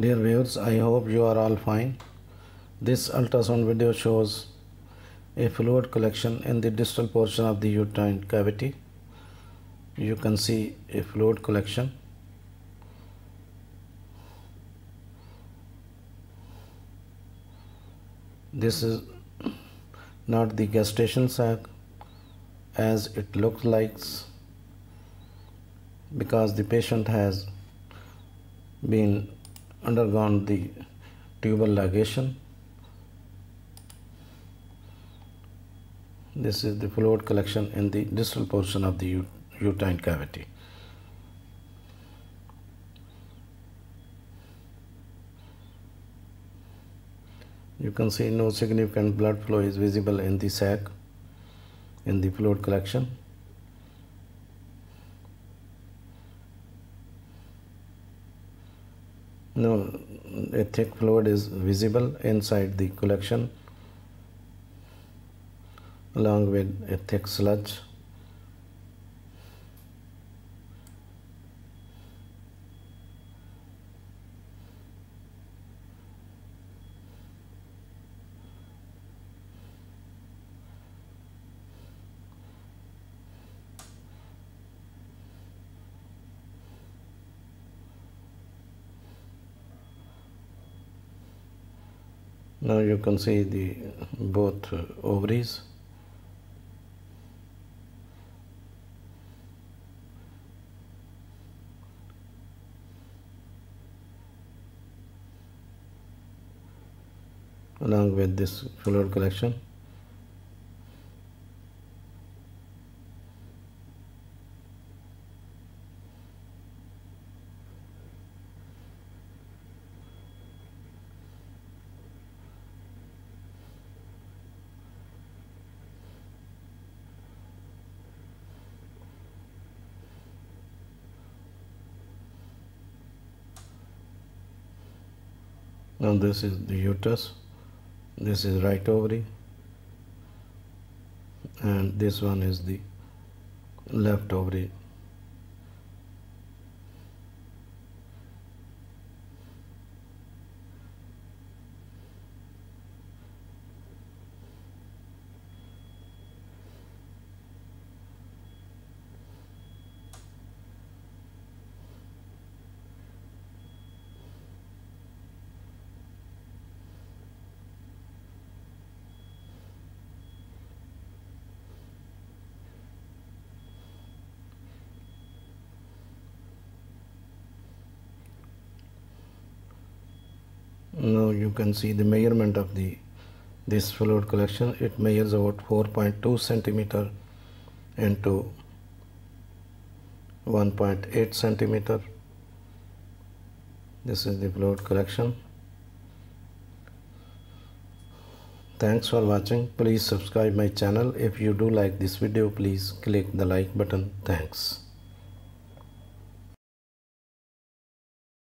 Dear viewers, I hope you are all fine. This ultrasound video shows a fluid collection in the distal portion of the uterine cavity. You can see a fluid collection. This is not the gestation sac as it looks like because the patient has been undergone the tubal ligation. This is the fluid collection in the distal portion of the uterine cavity. You can see no significant blood flow is visible in the sac in the fluid collection. No, a thick fluid is visible inside the collection along with a thick sludge. Now you can see the both ovaries. along with this fluid collection. Now this is the uterus, this is right ovary, and this one is the left ovary. now you can see the measurement of the this fluid collection. It measures about 4.2 centimeter into 1.8 centimeter. This is the fluid collection. Thanks for watching. Please subscribe my channel. If you do like this video please click the like button. Thanks